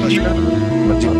間違った。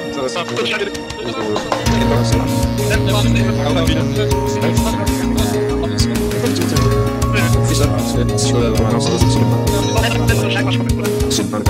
Super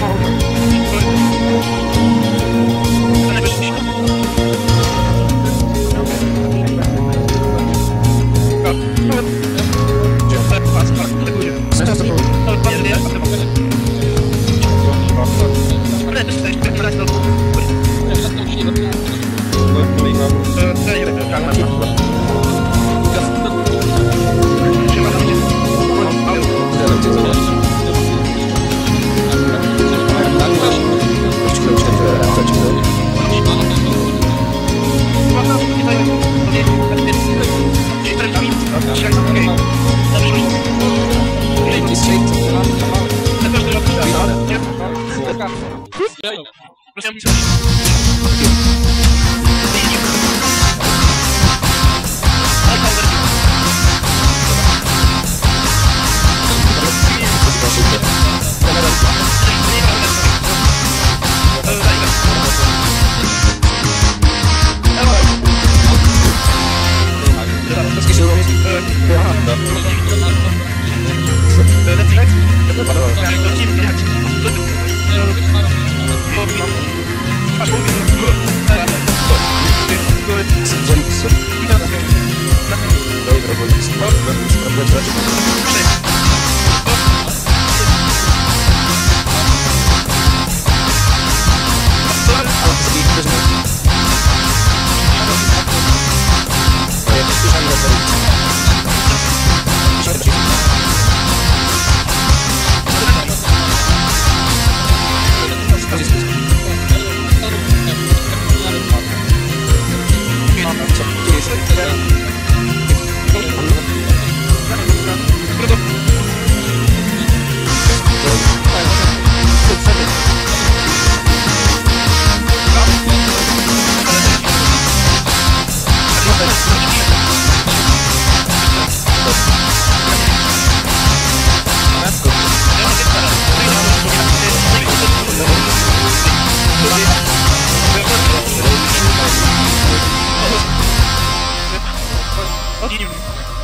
好子。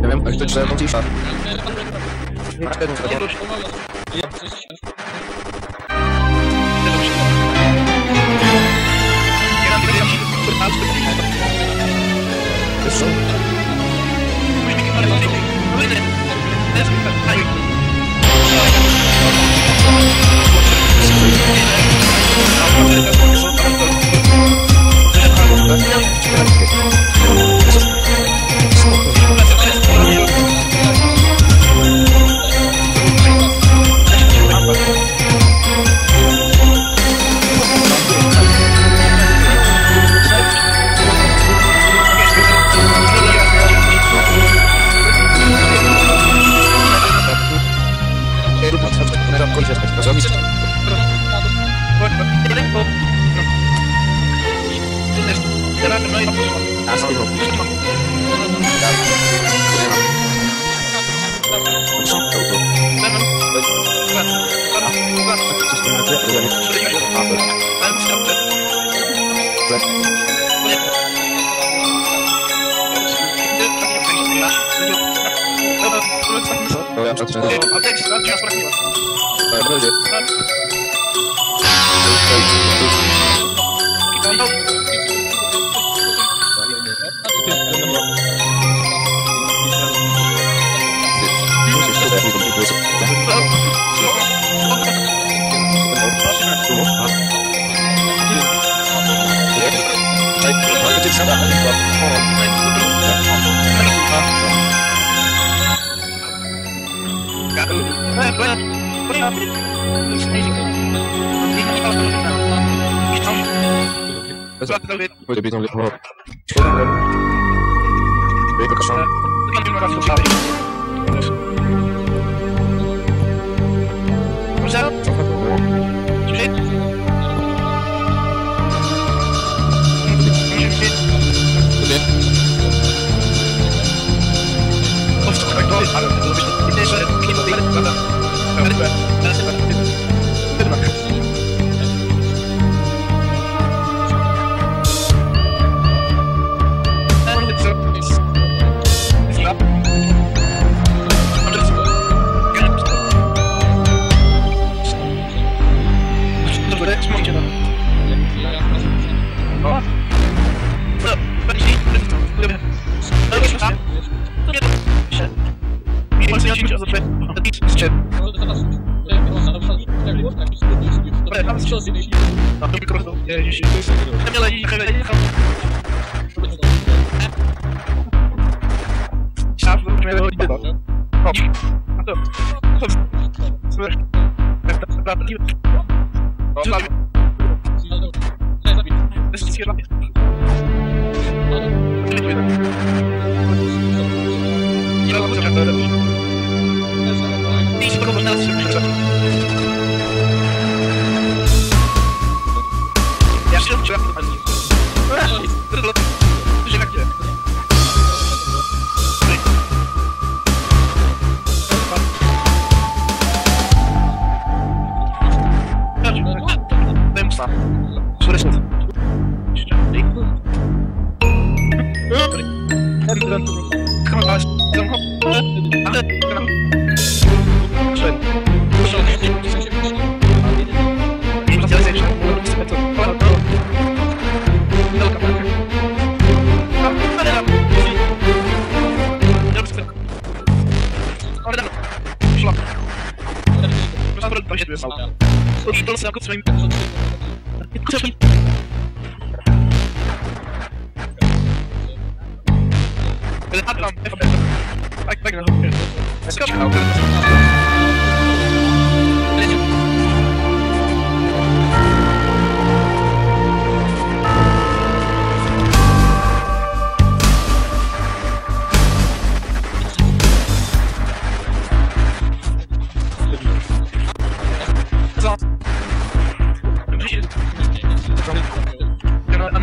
Nie wiem, ktoś drzewo cisza. Nie, nie, nie. eso.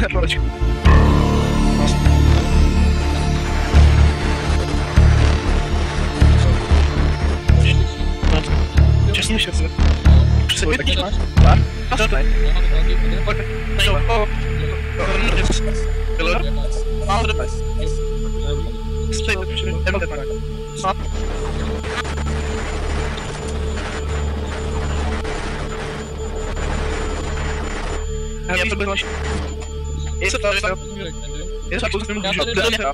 nebo Přesně šest. Přesně taky máš? Tak? Tak? Tak? Já bych byl Eso todavía está Eso todavía está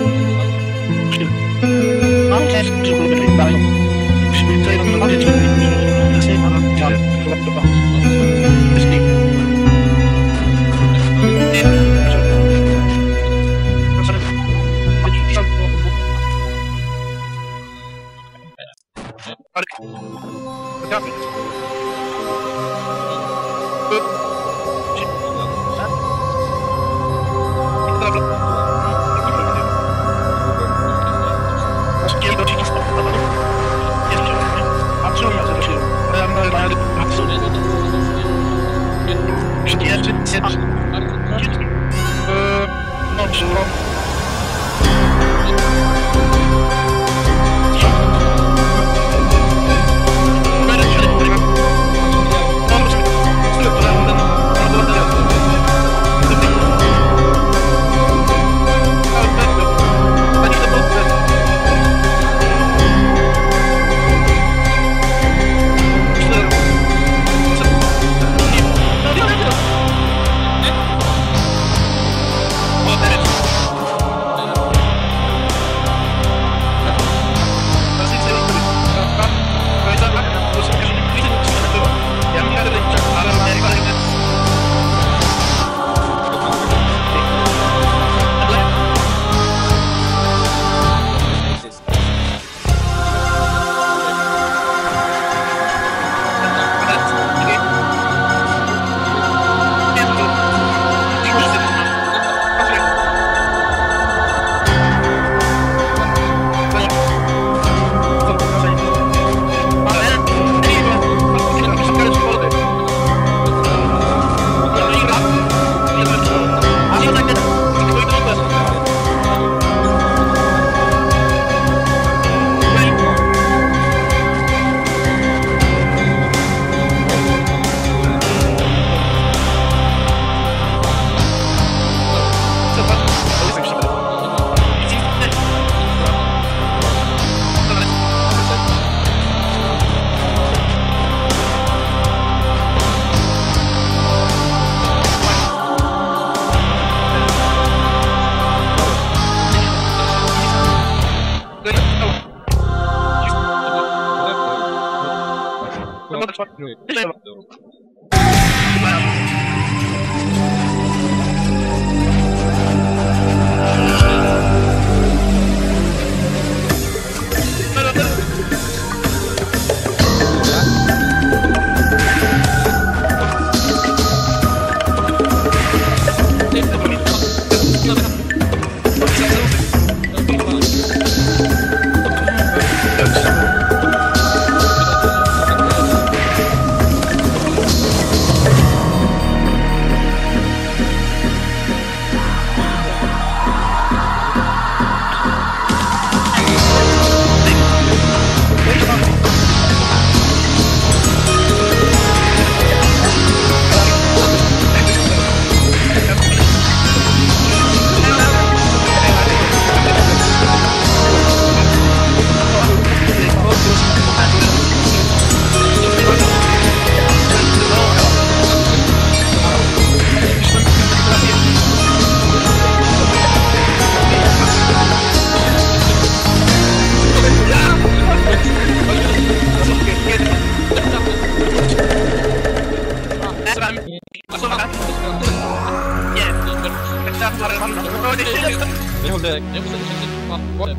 velho. Nem você tinha uma foda,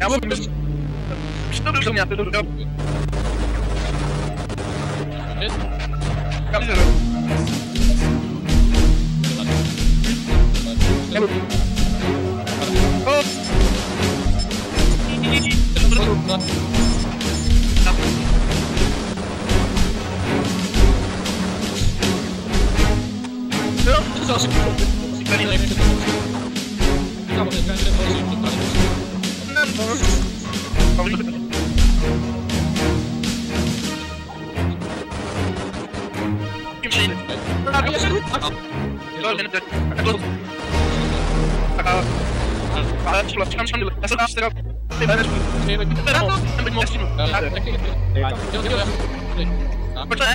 É uma Estamos caminhando. Oh! Zawsze Kani lepszy Tam też będę włożył Poczekaj,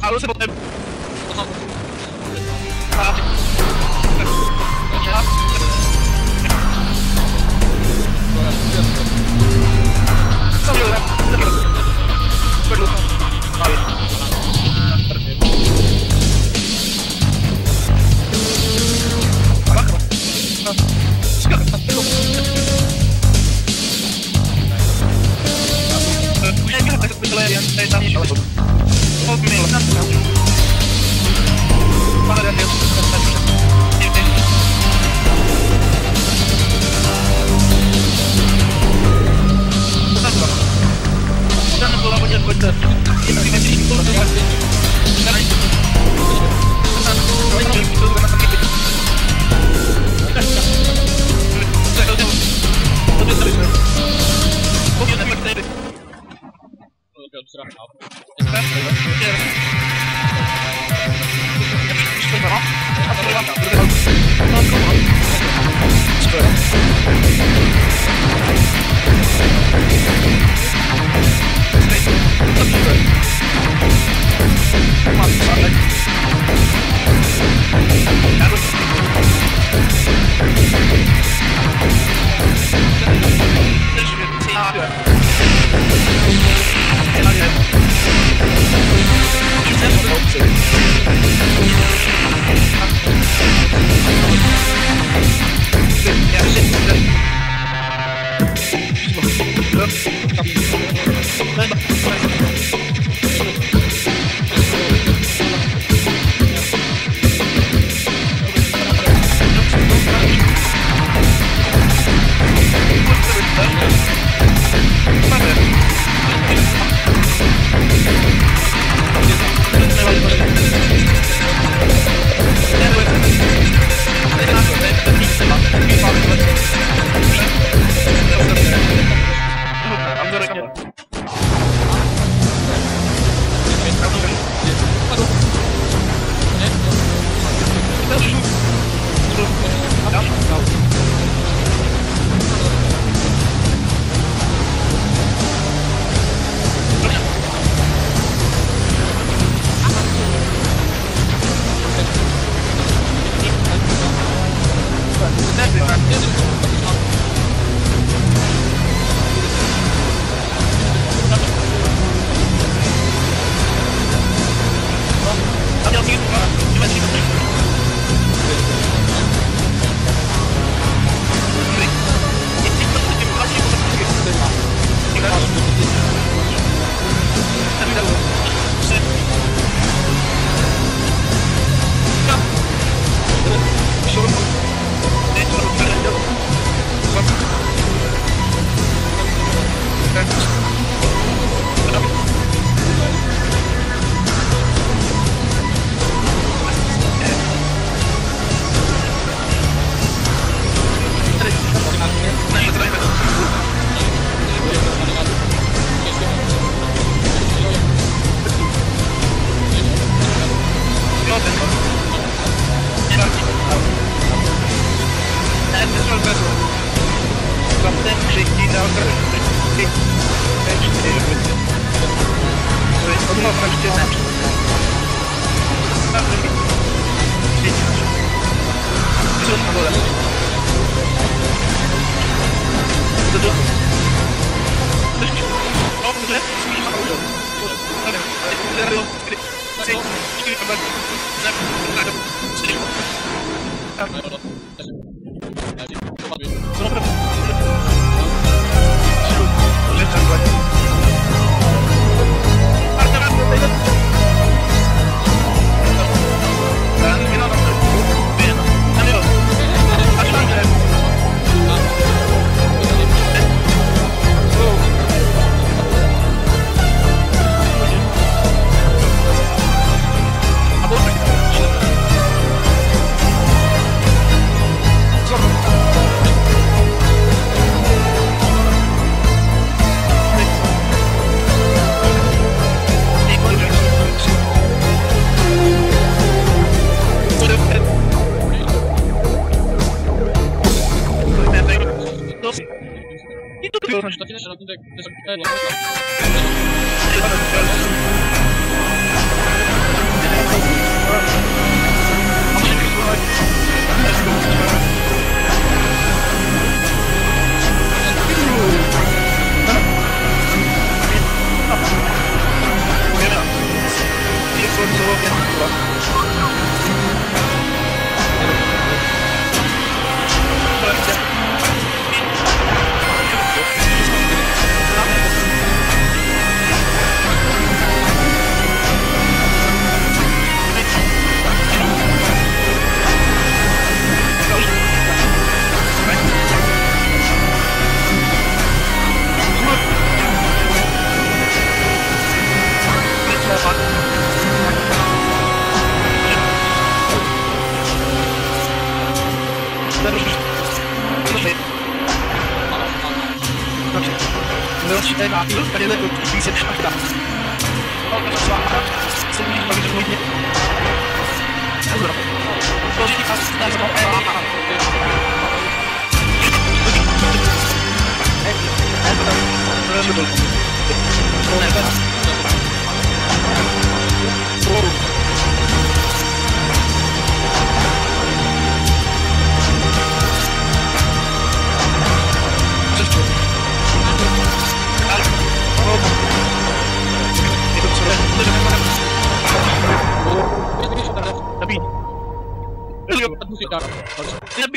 아, 요새 못해. 아,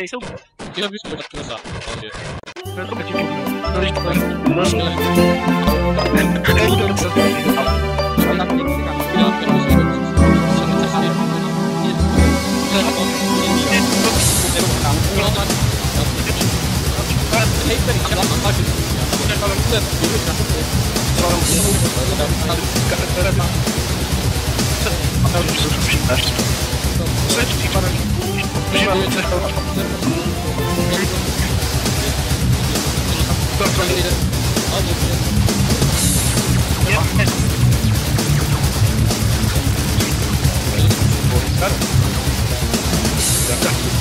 계속기다리고있었던것같습니 다. Got it.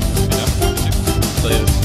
players.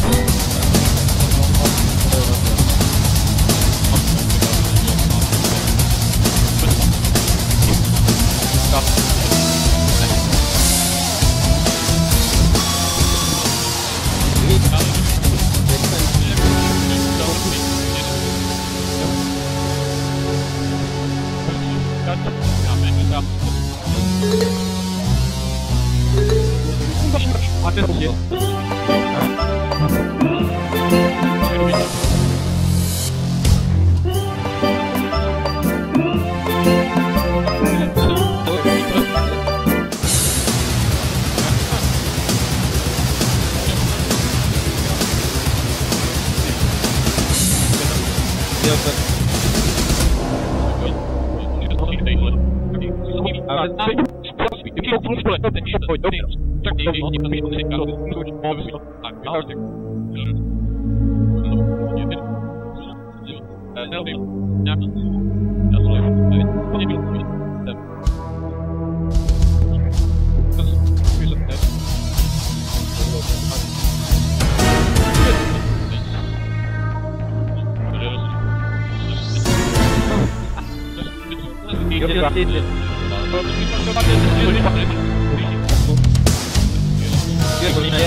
You're just in it. Good.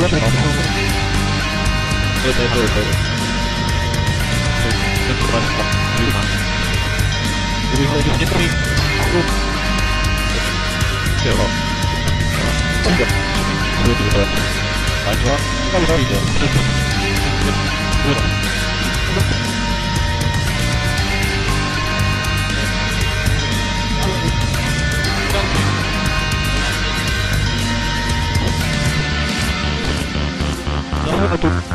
아니 요. 아니 요. 아니 요. 아니 요. 아니 요. 아니 요. 아니 요. 아니 요. 아. Sorry.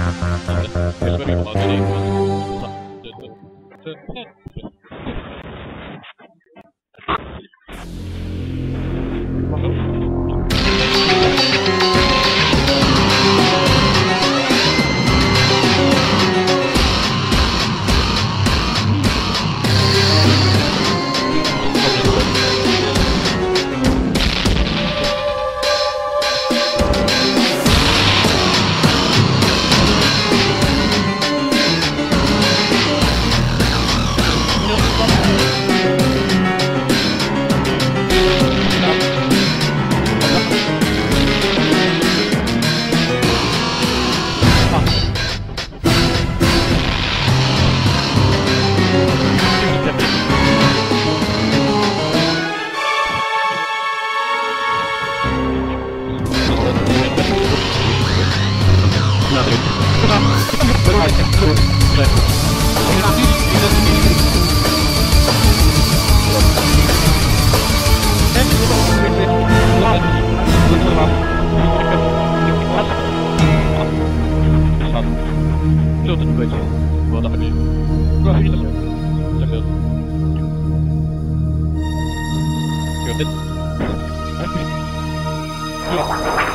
Yeah.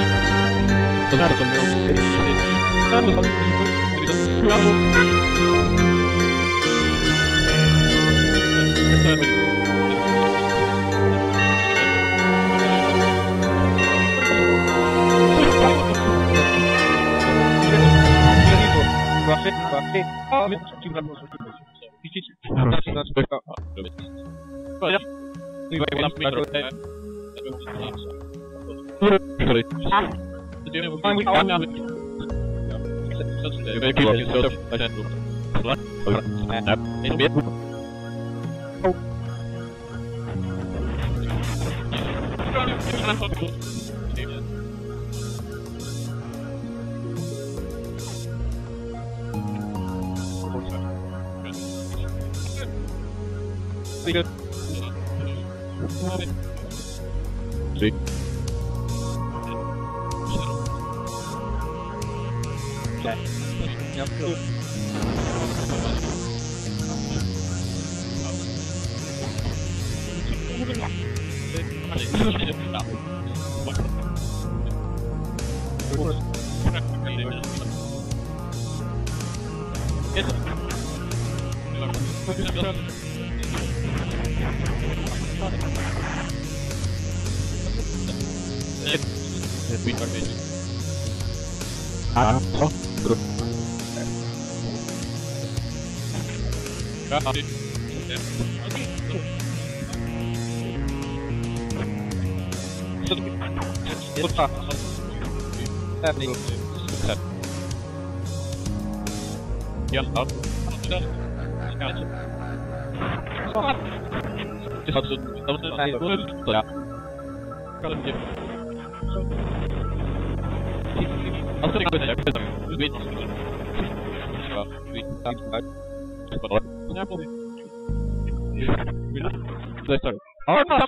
Sorry. to do with we can't have it. Maybe like yourself, I don't know. Oh. See you. やっと。Ja, dat. Ja. ja, ja, ja, Als ik het heb, weet ik het. Ja, weet ik het. Sorry. Arma!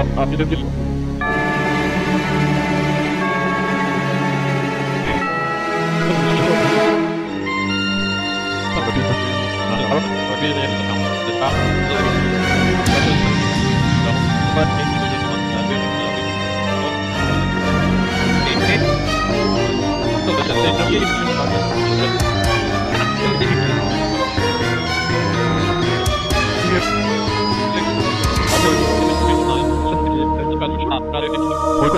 abi de bir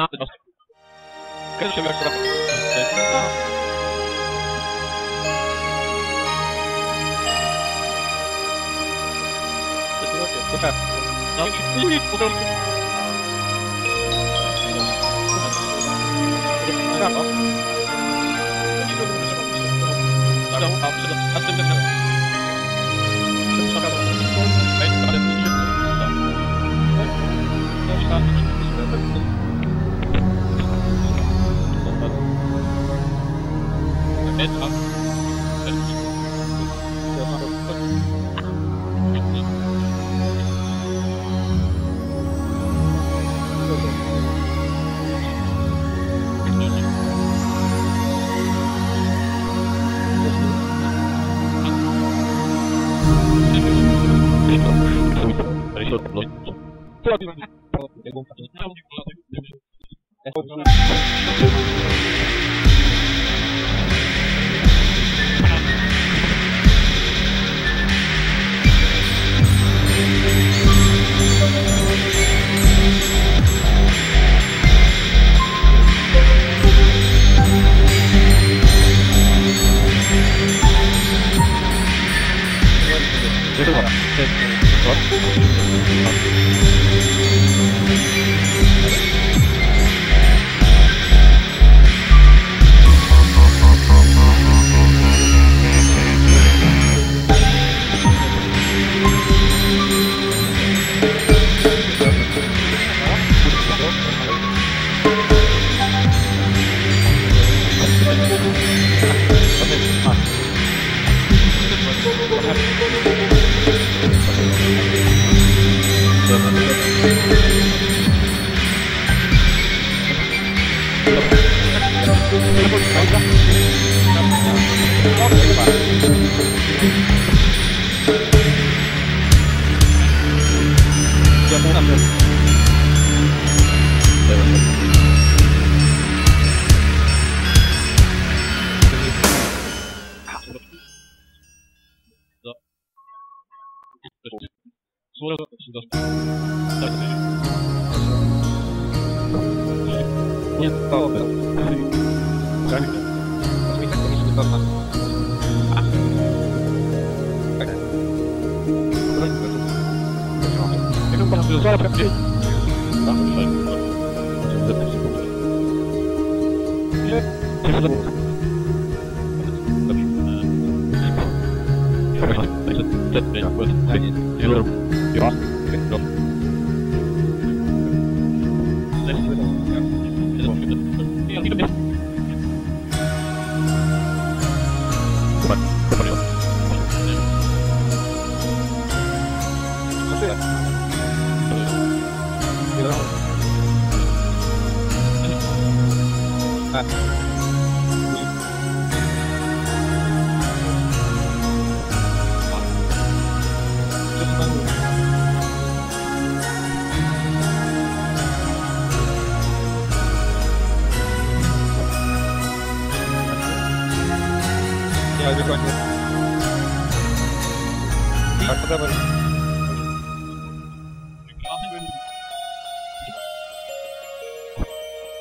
aan de nas. Kunnen het. weer Ja. het. ik voel je komplett.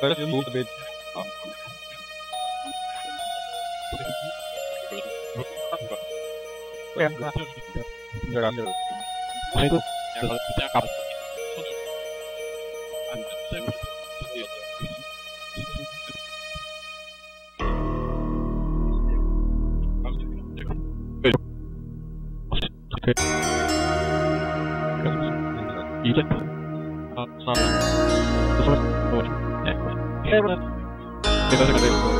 First move a bit. Yeah, that's it. You're under. I go. I'm cerebro. ¿Qué pasa con el cerebro?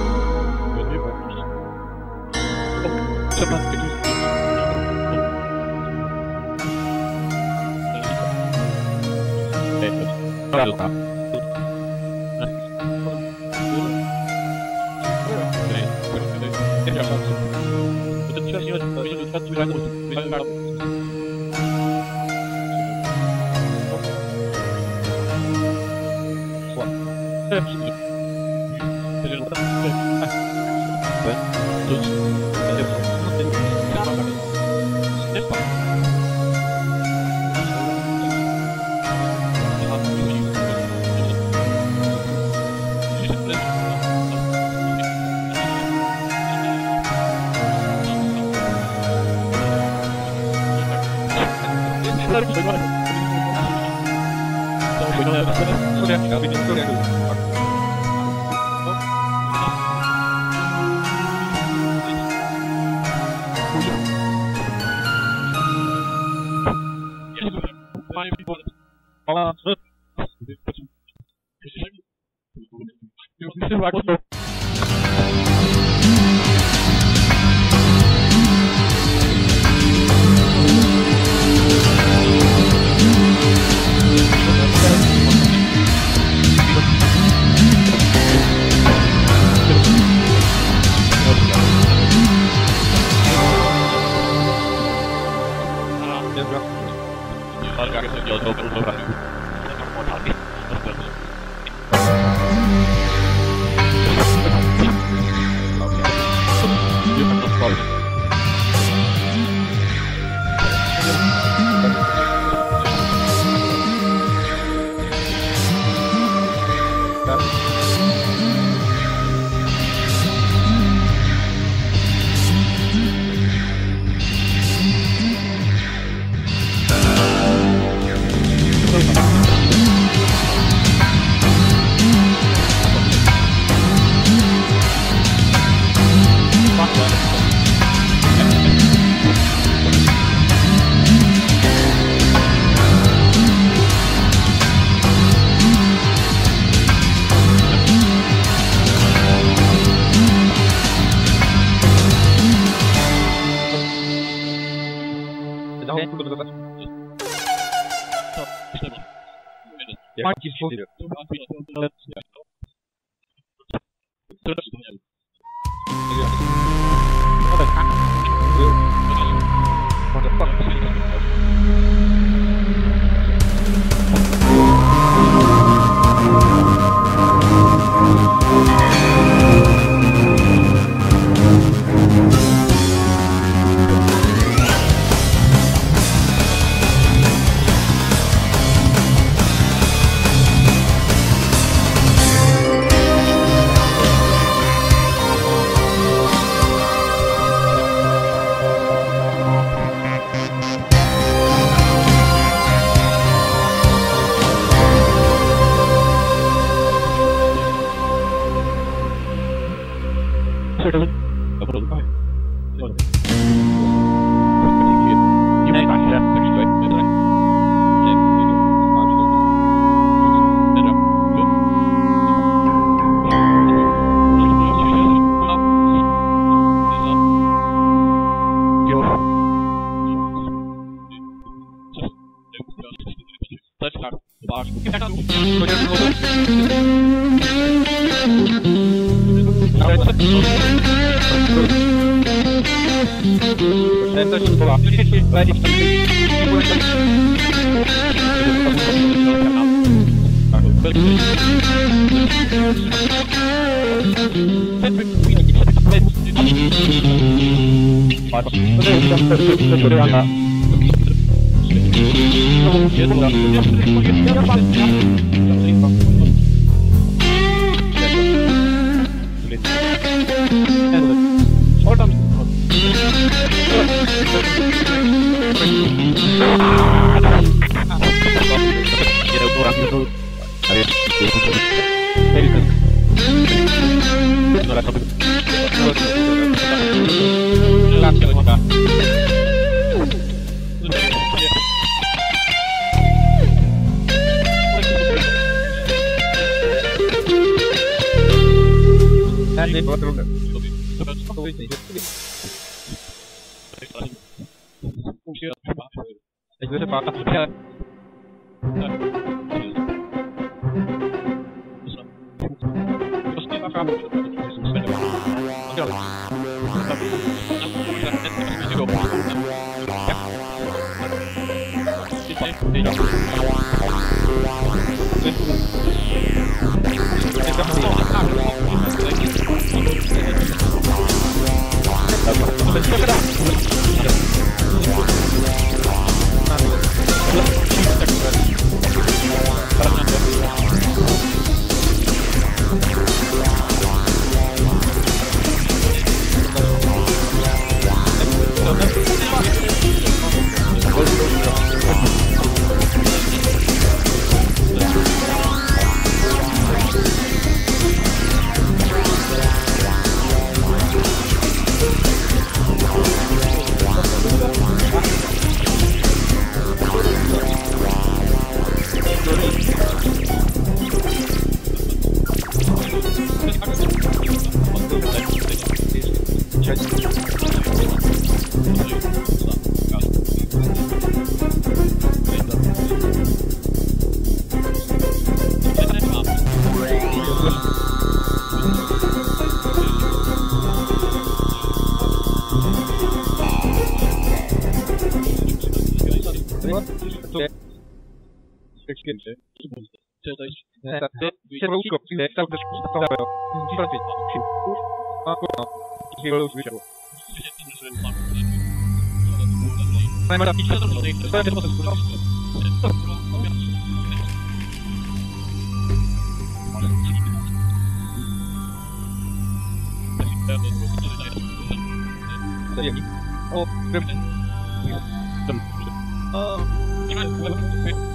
kişidir. sort of 然后我们看我们我们开 pierwszy, przywódcy, czy coś, sierwółko, cały też postawę, dziwne się, a kurwa, jego luz wyciął. Najmniej raz, to jest to, co jest to, Zajęli. O, wiem. Dobrze. O, nie ma.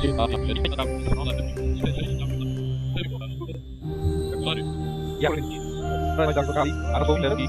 Ja, maar dan kan ik aan de volgende keer.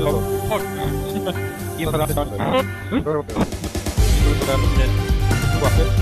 どうぞ。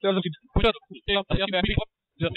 Biraz da Cuidado, tem a tem a minha amiga. Já